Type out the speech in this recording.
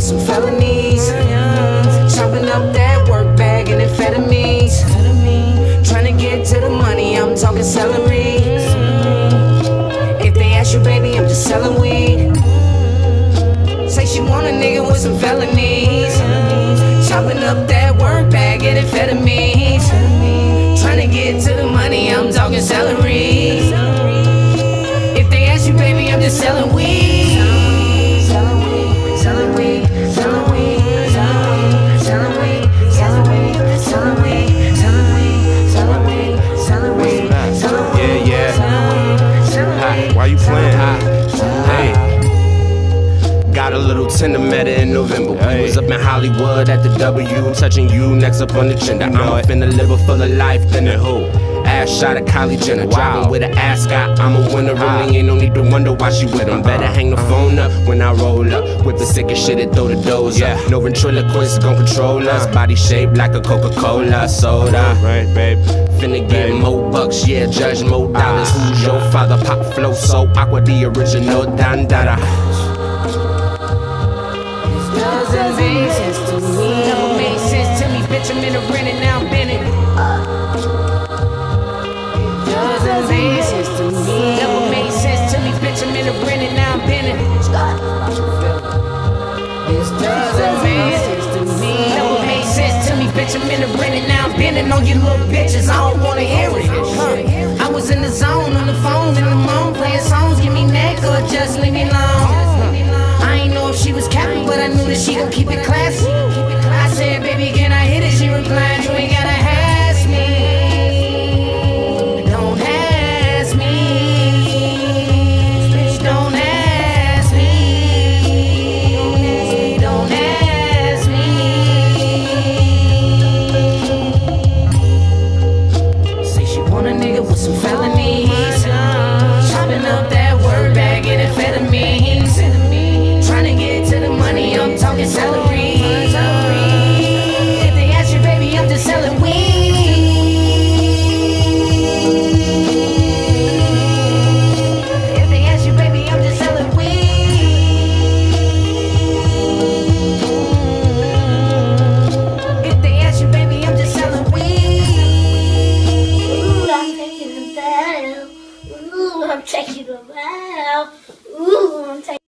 with some felonies. Chopping up that work bag and amphetamines. Trying to get to the money, I'm talking celery. If they ask you, baby, I'm just selling weed. Say she want a nigga with some felonies. Chopping up that work bag and amphetamines. Why you playing? Hey. Got a little tender meta in November. We was up in Hollywood at the W, touching you next up on the agenda. I'm up in the liver full of life, then the who? Ass shot at Kylie Jenner, driving with an ascot. I'm a winner, really ain't no need to wonder why she with him. Better hang the phone up when I roll up. Whip the sickest shit and throw the doors up. No ventriloquist gon' control us. Body shaped like a Coca Cola soda. Right, babe. Finna get more bucks, yeah, judge more dollars. Who's your father? Pop flow so aqua, the original Dandada. Doesn't make sense to me. Never made sense to me, bitch. I'm in a rent and in a rent now I'm bending on you little bitches. I don't wanna hear it. Huh. I was in the zone on the phone in the moan playing songs. Give me neck or just leave me alone. I ain't know if she was capping, but I knew that she gon' keep it classy. I said, baby, can I hit it? She replied, you ain't got